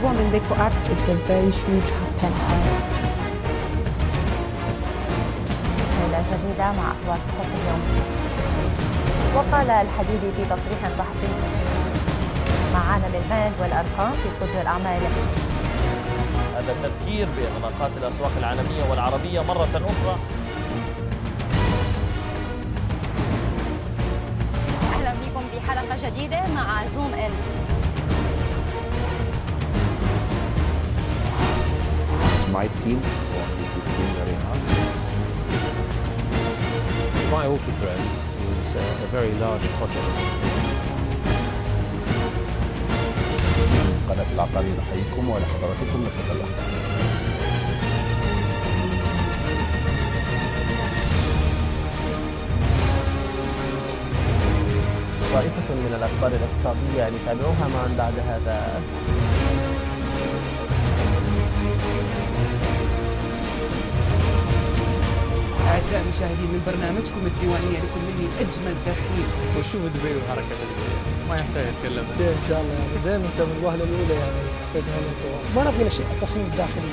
Deco Art. It's a very huge penthouse. ليلة جديدة مع أخبار صحف اليوم وقال الحديدي في تصريح صحفي مع عالم المال والأرقام في استوديو الأعمال هذا التذكير بإغلاقات الأسواق العالمية والعربية مرة أخرى أهلا بكم بحلقة جديدة مع زوم إن my team, or this is Team Arena. My Ultra Drone is a, a very large project. قناة العقاري نحييكم ولحضراتكم نشرة الأخبار. طائفة من الأخبار الاقتصادية نتابعها معا بعد هذا أعزائي المشاهدين من برنامجكم الديوانية لكم مني أجمل ترحيب. وشوف دبي والحركة اللي ما يحتاج يتكلم. إن شاء الله يعني زي ما أنت من الوهلة الأولى يعني. ما نبغي نشيء التصميم الداخلي.